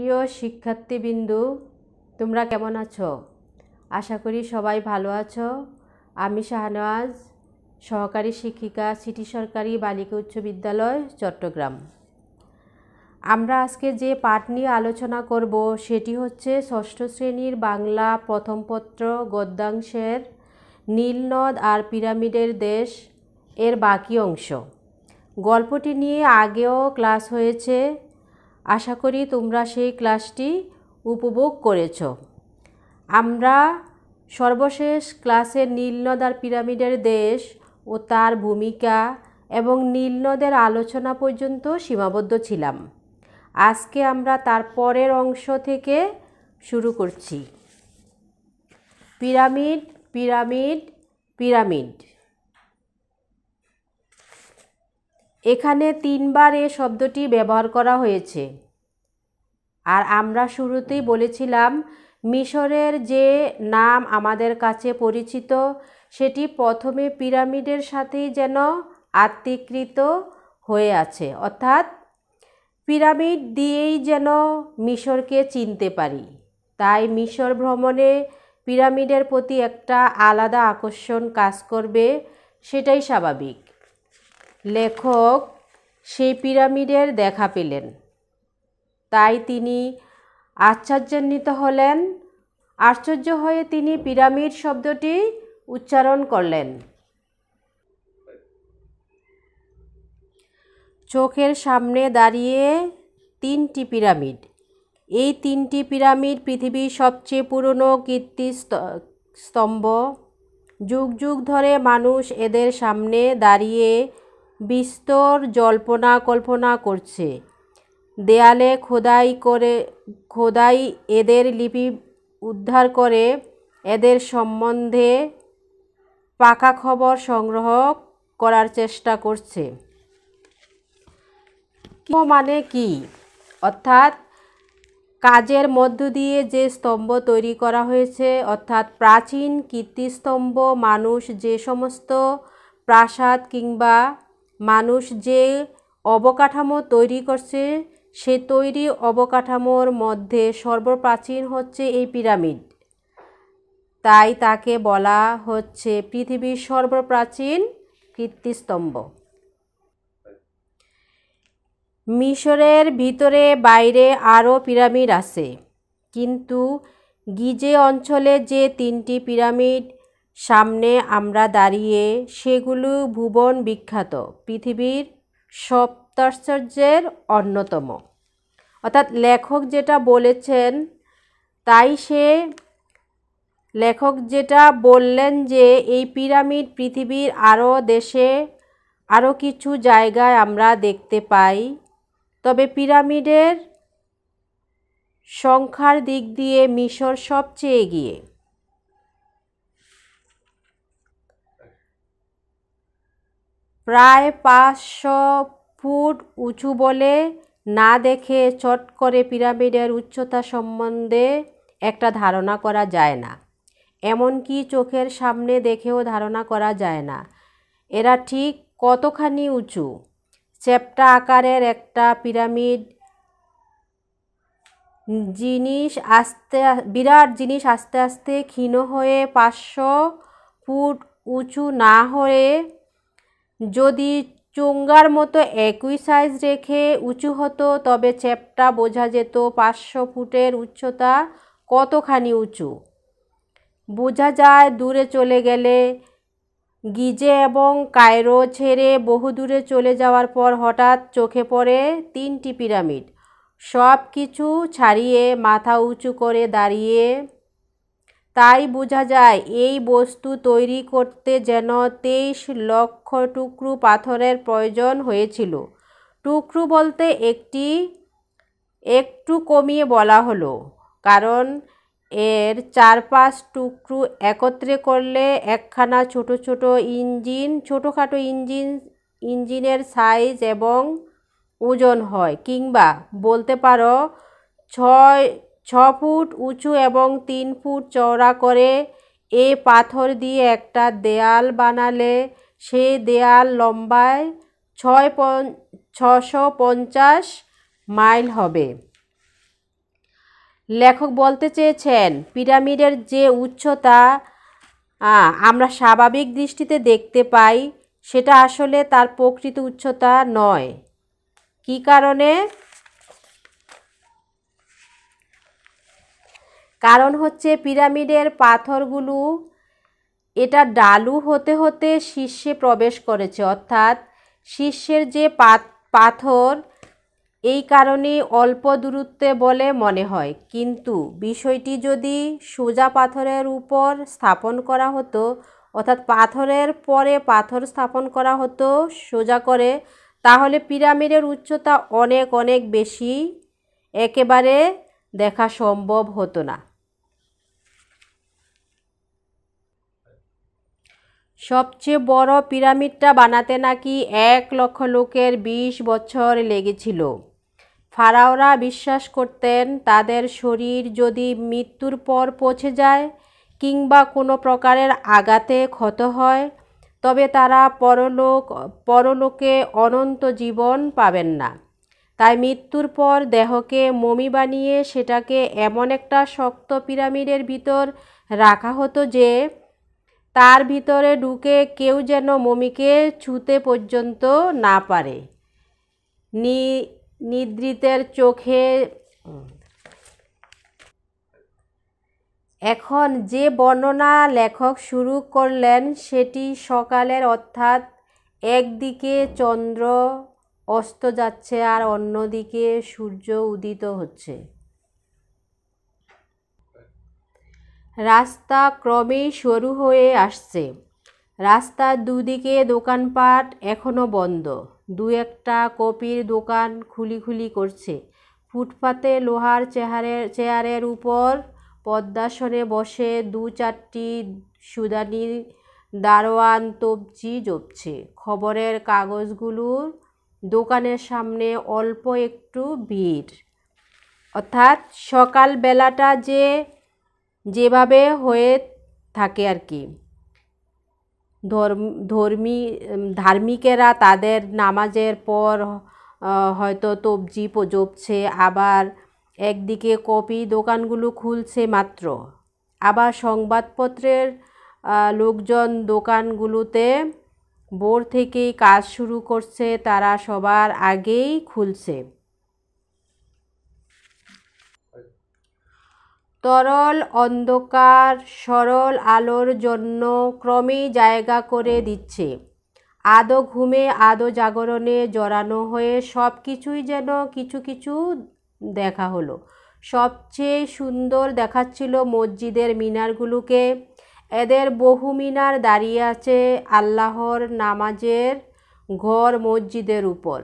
প্রিয় শিক্ষার্থীবৃন্দু, তোমরা কেমন আছো? আশা করি সবাই ভালো আছো। আমি শাহনওয়াজ, সহকারী শিক্ষিকা, সিটি সরকারি বালিকা উচ্চ বিদ্যালয়, চট্টগ্রাম। আমরা আজকে যে পাঠ নিয়ে আলোচনা করব, সেটি হচ্ছে ষষ্ঠ শ্রেণির বাংলা প্রথম পত্র গদ্যাংশের নীলনদ আর পিরামিডের দেশ এর বাকি অংশ। গল্পটি নিয়ে আগেও ক্লাস হয়েছে। আশা করি তোমরা সেই ক্লাসটি উপভোগ করেছ। আমরা সর্বশেষ ক্লাসে নীলনদ আর পিরামিডের দেশ ও তার ভূমিকা এবং নীলনদের আলোচনা পর্যন্ত সীমাবদ্ধ ছিলাম। আজকে আমরা তার পরের অংশ থেকে শুরু করছি। Pyramid pyramid pyramid. এখানে তিনবার এ শব্দটি ব্যবহার করা হয়েছে। আর আমরা শুরুতেই বলেছিলাম, মিশরের যে নাম আমাদের কাছে পরিচিত, সেটি প্রথমে পিরামিডের সাথেই যেন আত্মীকৃত হয়ে আছে। অর্থাৎ পিরামিড দিয়েই যেন মিশরকে চিনতে পারি। তাই মিশর ভ্রমণে পিরামিডের প্রতি একটা আলাদা আকর্ষণ কাজ করবে, সেটাই স্বাভাবিক। লেখক সেই পিরামিডের দেখা পেলেন। তাই তিনি আশ্চর্যান্বিত হলেন, আশ্চর্য হয়ে তিনি পিরামিড শব্দটি উচ্চারণ করলেন। চোখের সামনে দাঁড়িয়ে তিনটি পিরামিড। এই তিনটি পিরামিড পৃথিবীর সবচেয়ে পুরনো কীর্তি স্তম্ভ। যুগ যুগ ধরে মানুষ এদের সামনে দাঁড়িয়ে বিস্তর জল্পনা কল্পনা করছে। দেয়ালে খোদাই করে, খোদাই এদের লিপি উদ্ধার করে, এদের সম্বন্ধে পাকা খবর সংগ্রহ করার চেষ্টা করছে। মানে কি? অর্থাৎ কাজের মধ্য দিয়ে যে স্তম্ভ তৈরি করা হয়েছে, অর্থাৎ প্রাচীন কীর্তিস্তম্ভ, মানুষ যে সমস্ত প্রাসাদ কিংবা মানুষ যে অবকাঠামো তৈরি করছে, সে তৈরি অবকাঠামোর মধ্যে সর্বপ্রাচীন হচ্ছে এই পিরামিড। তাই তাকে বলা হচ্ছে পৃথিবীর সর্বপ্রাচীন কীর্তিস্তম্ভ। মিশরের ভিতরে বাইরে আরও পিরামিড আছে, কিন্তু গিজে অঞ্চলে যে তিনটি পিরামিড সামনে আমরা দাঁড়িয়ে সেগুলো ভুবন বিখ্যাত, পৃথিবীর সপ্তাশ্চর্যের অন্যতম। অর্থাৎ লেখক যেটা বলেছেন, তাই সে লেখক যেটা বললেন যে, এই পিরামিড পৃথিবীর আরও দেশে আরও কিছু জায়গায় আমরা দেখতে পাই। তবে পিরামিডের সংখ্যার দিক দিয়ে মিশর সবচেয়ে এগিয়ে। প্রায় পাঁচশো ফুট উঁচু বলে না দেখে চট করে পিরামিডের উচ্চতা সম্বন্ধে একটা ধারণা করা যায় না। এমনকি চোখের সামনে দেখেও ধারণা করা যায় না। এরা ঠিক কতখানি উঁচু? চ্যাপ্টা আকারের একটা পিরামিড জিনিস আস্তে বিরাট জিনিস আস্তে আস্তে ক্ষীণ হয়ে পাঁচশো ফুট উঁচু না হয়ে যদি চোঙ্গার মতো একই সাইজ রেখে উঁচু হতো, তবে চ্যাপটা বোঝা যেত পাঁচশো ফুটের উচ্চতা কতখানি উঁচু। বোঝা যায় দূরে চলে গেলে, গিজে এবং কায়রো ছেড়ে বহু দূরে চলে যাওয়ার পর হঠাৎ চোখে পড়ে তিনটি পিরামিড। সব কিছু ছাড়িয়ে মাথা উঁচু করে দাঁড়িয়ে তাই বোঝা যায়, এই বস্তু তৈরি করতে যেন তেইশ লক্ষ টুকরো পাথরের প্রয়োজন হয়েছিল। টুকরো বলতে একটি, একটু কমিয়ে বলা হলো, কারণ এর চার পাঁচ টুকরো একত্রে করলে একখানা ছোট ছোট ইঞ্জিন, ছোটোখাটো ইঞ্জিন, ইঞ্জিনের সাইজ এবং ওজন হয়, কিংবা বলতে পারো ছয় ছ ফুট উঁচু এবং তিন ফুট চওড়া করে এ পাথর দিয়ে একটা দেয়াল বানালে সে দেয়াল লম্বায় ছয় ছশো পঞ্চাশ মাইল হবে। লেখক বলতে চেয়েছেন, পিরামিডের যে উচ্চতা আমরা স্বাভাবিক দৃষ্টিতে দেখতে পাই, সেটা আসলে তার প্রকৃত উচ্চতা নয়। কি কারণে? কারণ হচ্ছে পিরামিডের পাথরগুলো, এটা ডালু হতে হতে শীর্ষে প্রবেশ করেছে। অর্থাৎ শীর্ষের যে পাথর, এই কারণে অল্প দূরত্বে বলে মনে হয়। কিন্তু বিষয়টি যদি সোজা পাথরের উপর স্থাপন করা হতো, অর্থাৎ পাথরের পরে পাথর স্থাপন করা হতো সোজা করে, তাহলে পিরামিডের উচ্চতা অনেক অনেক বেশি একেবারে দেখা সম্ভব হতো না। সবচেয়ে বড় পিরামিডটা বানাতে নাকি এক লক্ষ লোকের বিশ বছর লেগেছিল। ফারাওরা বিশ্বাস করতেন তাদের শরীর যদি মৃত্যুর পর পচে যায় কিংবা কোনো প্রকারের আঘাতে ক্ষত হয়, তবে তারা পরলোক, পরলোকে অনন্ত জীবন পাবেন না। তাই মৃত্যুর পর দেহকে মমি বানিয়ে সেটাকে এমন একটা শক্ত পিরামিডের ভিতর রাখা হতো যে তার ভিতরে ঢুকে কেউ যেন মমিকে ছুতে পর্যন্ত না পারে। নিদ্রিতের চোখে, এখন যে বর্ণনা লেখক শুরু করলেন সেটি সকালের অর্থাৎ একদিকে চন্দ্র অস্ত যাচ্ছে আর অন্যদিকে সূর্য উদিত হচ্ছে। রাস্তা ক্রমেই সরু হয়ে আসছে। রাস্তার দুদিকে দোকানপাট এখনও বন্ধ। দু একটা কপির দোকান খুলি খুলি করছে। ফুটপাতে লোহার চেহারের চেয়ারের উপর পদ্মাসনে বসে দু চারটি সুদানি দারোয়ান তবজি জপছে। খবরের কাগজগুলোর দোকানের সামনে অল্প একটু ভিড়। অর্থাৎ সকালবেলাটা যে যেভাবে হয়ে থাকে আর কি। ধর্মী ধার্মিকেরা তাদের নামাজের পর হয়তো তবজি জপছে, আবার একদিকে কপি দোকানগুলো খুলছে মাত্র। আবার সংবাদপত্রের লোকজন দোকানগুলোতে বোর থেকেই কাজ শুরু করছে, তারা সবার আগেই খুলছে। তরল অন্ধকার সরল আলোর জন্য ক্রমেই জায়গা করে দিচ্ছে। আদো ঘুমে, আদো জাগরণে জড়ানো হয়ে সব কিছুই যেন কিছু কিছু দেখা হলো। সবচেয়ে সুন্দর দেখাচ্ছিল মসজিদের মিনারগুলোকে। এদের বহু মিনার দাঁড়িয়ে আছে আল্লাহর নামাজের ঘর মসজিদের উপর।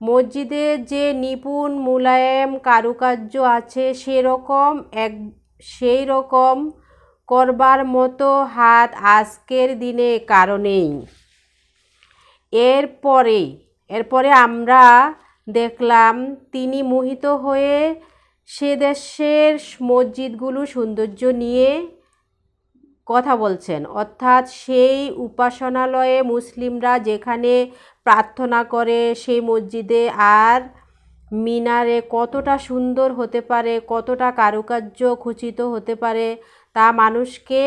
মসজিদে যে নিপুণ মুলায়েম কারুকার্য আছে, সেরকম এক সেই রকম করবার মতো হাত আজকের দিনে কারণেই এরপরে এরপরে আমরা দেখলাম তিনি মোহিত হয়ে সে দেশের মসজিদগুলো সৌন্দর্য নিয়ে কথা বলছেন। অর্থাৎ সেই উপাসনালয়ে মুসলিমরা যেখানে প্রার্থনা করে সেই মসজিদে আর মিনারে কতটা সুন্দর হতে পারে, কতটা কারুকার্য খচিত হতে পারে, তা মানুষকে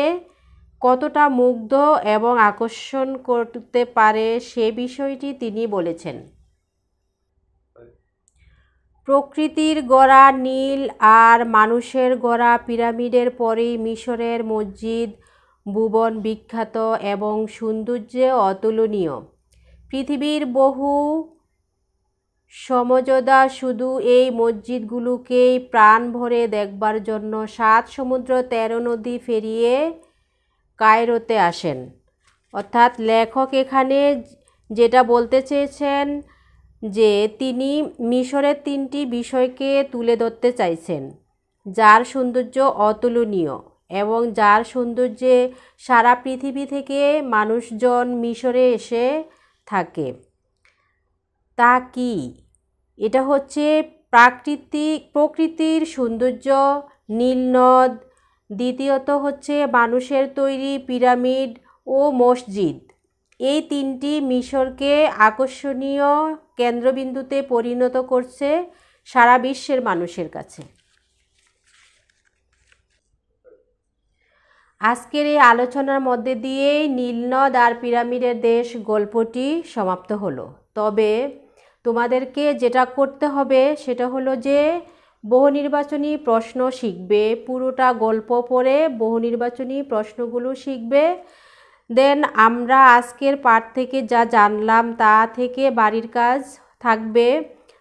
কতটা মুগ্ধ এবং আকর্ষণ করতে পারে সে বিষয়টি তিনি বলেছেন। প্রকৃতির গড়া নীল আর মানুষের গড়া পিরামিডের পরেই মিশরের মসজিদ ভুবন বিখ্যাত এবং সৌন্দর্যে অতুলনীয়। পৃথিবীর বহু সমঝোদা শুধু এই মসজিদগুলোকেই প্রাণ ভরে দেখবার জন্য সাত সমুদ্র তেরো নদী ফেরিয়ে কায়রোতে আসেন। অর্থাৎ লেখক এখানে যেটা বলতে চেয়েছেন যে তিনি মিশরের তিনটি বিষয়কে তুলে ধরতে চাইছেন, যার সৌন্দর্য অতুলনীয়। এবং যার সৌন্দর্যে সারা পৃথিবী থেকে মানুষজন মিশরে এসে থাকে। তা কি? এটা হচ্ছে প্রাকৃতিক প্রকৃতির সৌন্দর্য নীলনদ দ্বিতীয়ত হচ্ছে মানুষের তৈরি পিরামিড ও মসজিদ। এই তিনটি মিশরকে আকর্ষণীয় কেন্দ্রবিন্দুতে পরিণত করছে সারা বিশ্বের মানুষের কাছে। আজকের এই আলোচনার মধ্যে দিয়েই নীলনদ আর পিরামিডের দেশ গল্পটি সমাপ্ত হলো। তবে তোমাদেরকে যেটা করতে হবে সেটা হলো যে, বহু নির্বাচনী প্রশ্ন শিখবে, পুরোটা গল্প পড়ে বহু নির্বাচনী প্রশ্নগুলো শিখবে। দেন আমরা আজকের পাঠ থেকে যা জানলাম তা থেকে বাড়ির কাজ থাকবে।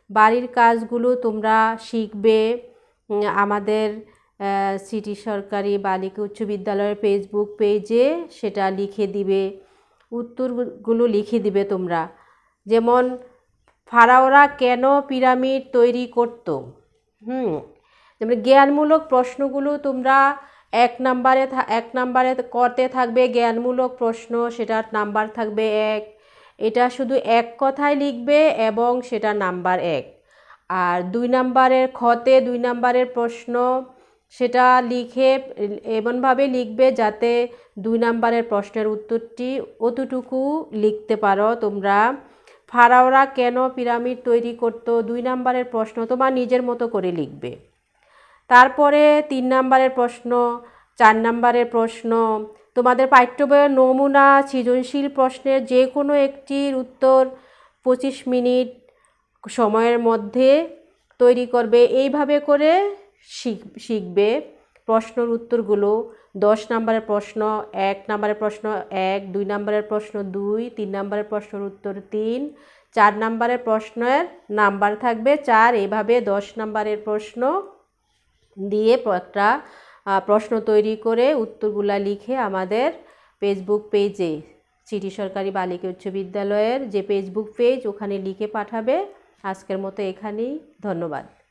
বাড়ির কাজগুলো তোমরা শিখবে। আমাদের সিটি সরকারি বালিকা উচ্চ বিদ্যালয়ের ফেসবুক পেজে সেটা লিখে দিবে, উত্তরগুলো লিখে দিবে তোমরা। যেমন, ফারাওরা কেন পিরামিড তৈরি করত? হুম, যেমন জ্ঞানমূলক প্রশ্নগুলো তোমরা এক নাম্বারে এক নাম্বারে করতে থাকবে, জ্ঞানমূলক প্রশ্ন, সেটার নাম্বার থাকবে এক। এটা শুধু এক কথায় লিখবে এবং সেটা নাম্বার এক। আর দুই নাম্বারের খতে দুই নাম্বারের প্রশ্ন সেটা লিখে, এমনভাবে লিখবে যাতে দুই নাম্বারের প্রশ্নের উত্তরটি অতটুকু লিখতে পারো তোমরা। ফারাওরা কেন পিরামিড তৈরি করত? দুই নাম্বারের প্রশ্ন তোমার নিজের মতো করে লিখবে। তারপরে তিন নাম্বারের প্রশ্ন, চার নাম্বারের প্রশ্ন, তোমাদের পাঠ্য বইয়ের নমুনা, সৃজনশীল প্রশ্নের যে কোনো একটির উত্তর পঁচিশ মিনিট সময়ের মধ্যে তৈরি করবে। এইভাবে করে শিখবে। প্রশ্নের উত্তরগুলো দশ নম্বরের প্রশ্ন, এক নম্বরের প্রশ্ন, এক, দুই নম্বরের প্রশ্ন, দুই, তিন নম্বরের প্রশ্নের উত্তর, তিন, চার নম্বরের প্রশ্নের নাম্বার থাকবে চার। এভাবে দশ নম্বরের প্রশ্ন দিয়ে একটা প্রশ্ন তৈরি করে উত্তরগুলা লিখে আমাদের ফেসবুক পেজে সিটি সরকারি বালিকা উচ্চ বিদ্যালয়ের যে ফেসবুক পেজ ওখানে লিখে পাঠাবে। আজকের মতো এখানেই। ধন্যবাদ।